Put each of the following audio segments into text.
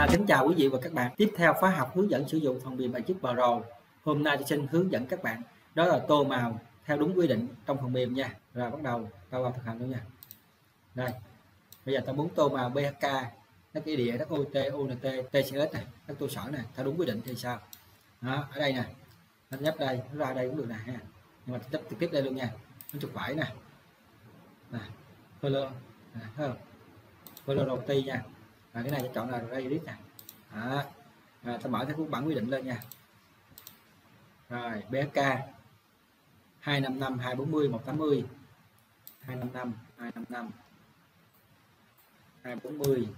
À, kính chào quý vị và các bạn. Tiếp theo khóa học hướng dẫn sử dụng phần mềm bài chức Pro. Hôm nay tôi xin hướng dẫn các bạn đó là tô màu theo đúng quy định trong phần mềm nha. Rồi bắt đầu tao vào thực hành luôn nha. Đây. Bây giờ tao muốn tô màu BHK, đất ý địa, đất OT, UNT, TCS này, đất tô sở này theo đúng quy định thì sao? Đó, ở đây nè. Nó nhấp đây, nó ra đây cũng được nè ha. Nhưng mà chấp trực tiếp đây luôn nha. Nó chụp phải nè. Nè. Follow. Nè, thấy không? Follow đầu tiên nha và cái này tôi chọn là Redis nè. Đó. À, à tôi mở cái cuốn bản quy định lên nha. Rồi BSK 255 240 180 255 255 240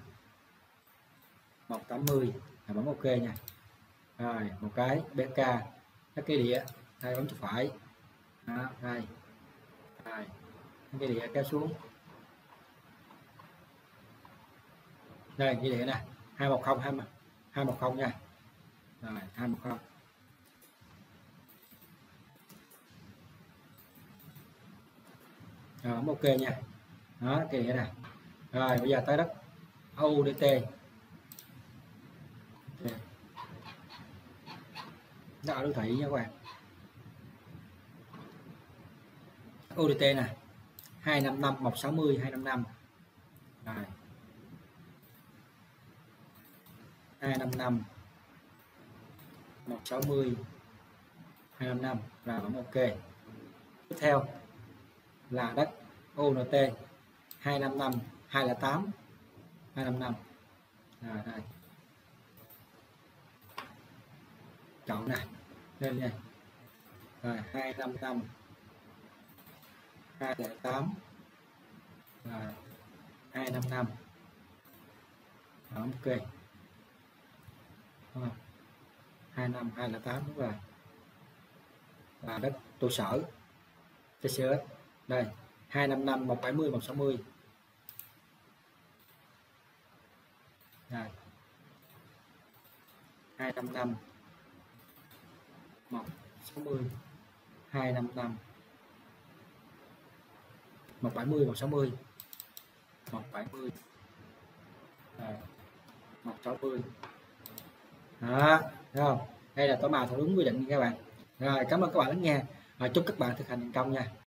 180 là bấm ok nha. Rồi một cái BSK các cái đĩa hai bấm chuột phải. Đó, hai hai cái đĩa kéo xuống. Đây, ghi điện này. 210 210 nha. Rồi 210 rồi ok nha. Đó cái này. Rồi, bây giờ tới đất UDT đó ở đô thị nha các bạn. UDT nè. 255 160 255 rồi. 255 160 255 là bấm ok. Tiếp theo là đất ONT 255 208 255 rồi đây. Chọn này, lên nha. Rồi 255 208 rồi 255 rồi, ok. Ờ. hai năm, hai là tám đúng rồi. Là đất trụ sở TCS đây, hai năm năm, một bảy mươi, một sáu mươi. Hai năm năm, một sáu mươi. Hai năm năm, một bảy mươi, một sáu mươi. Một bảy mươi. Một sáu mươi đó, thấy không? Đây là tỏ màu theo đúng quy định các bạn. Rồi, cảm ơn các bạn lắng nghe. Và chúc các bạn thực hành thành công nha.